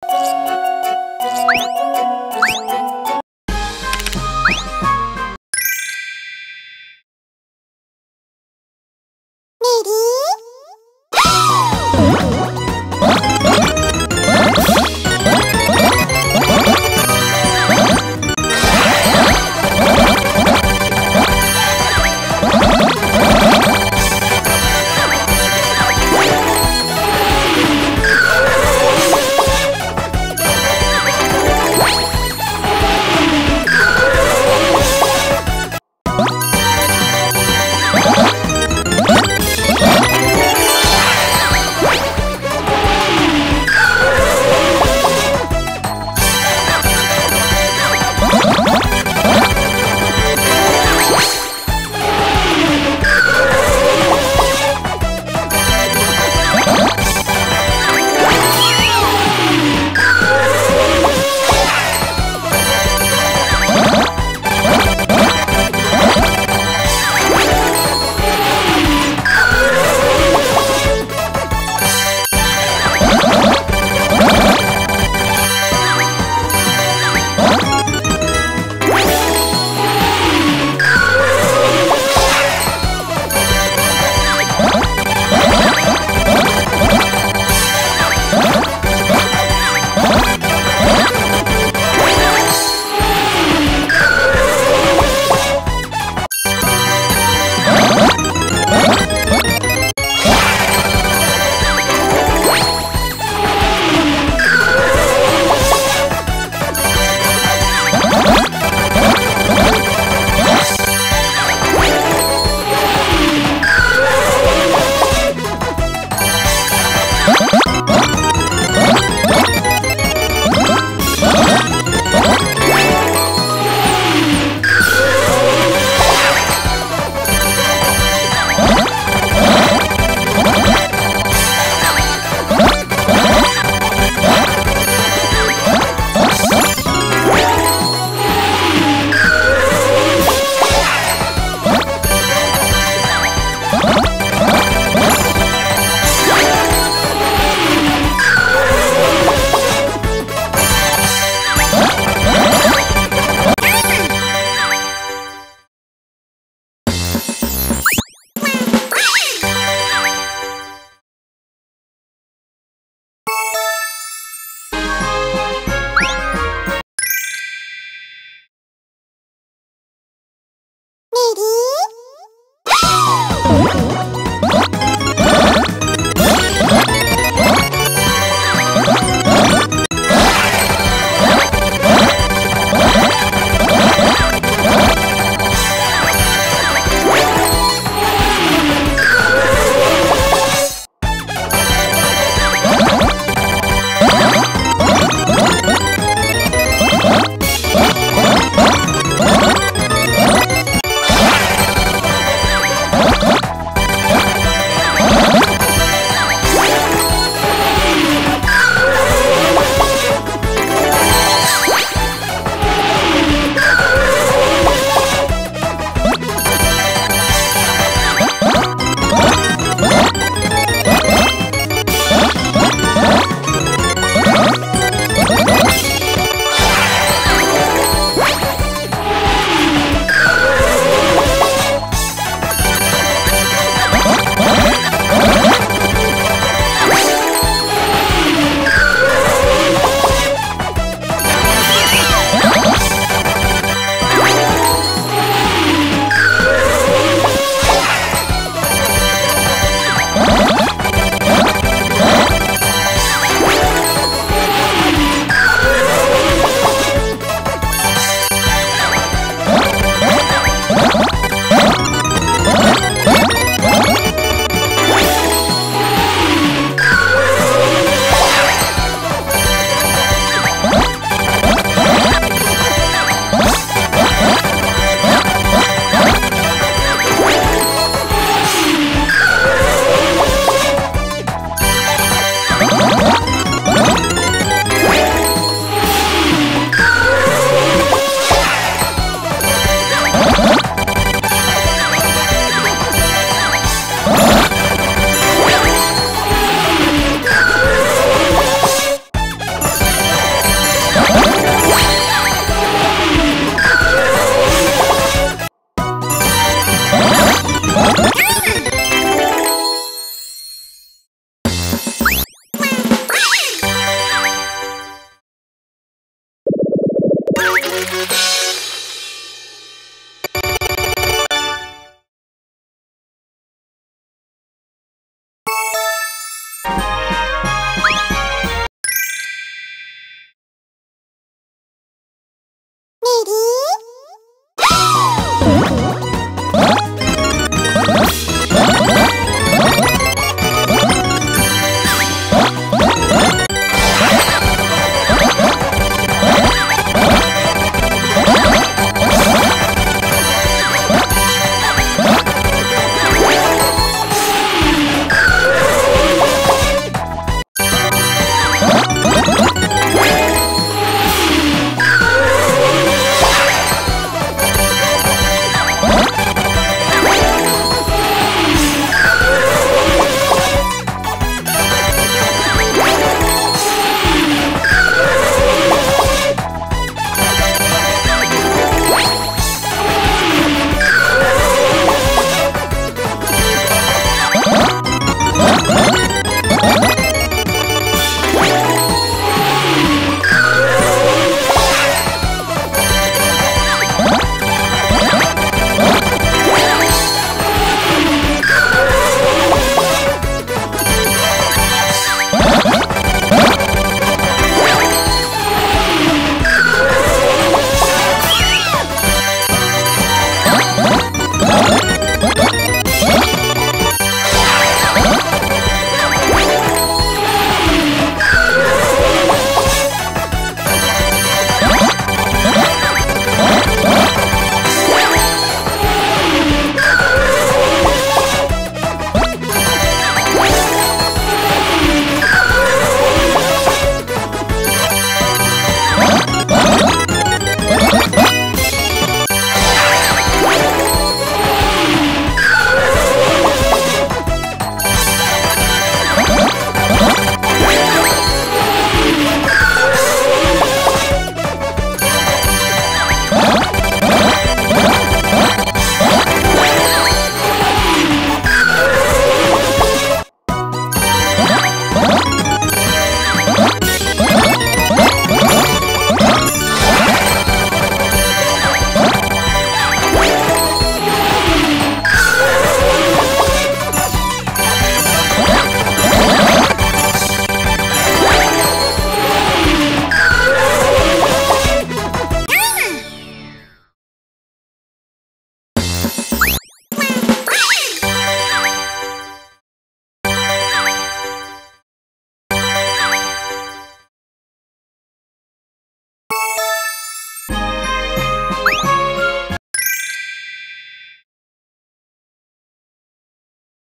Thank you.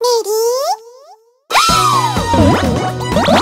メリー？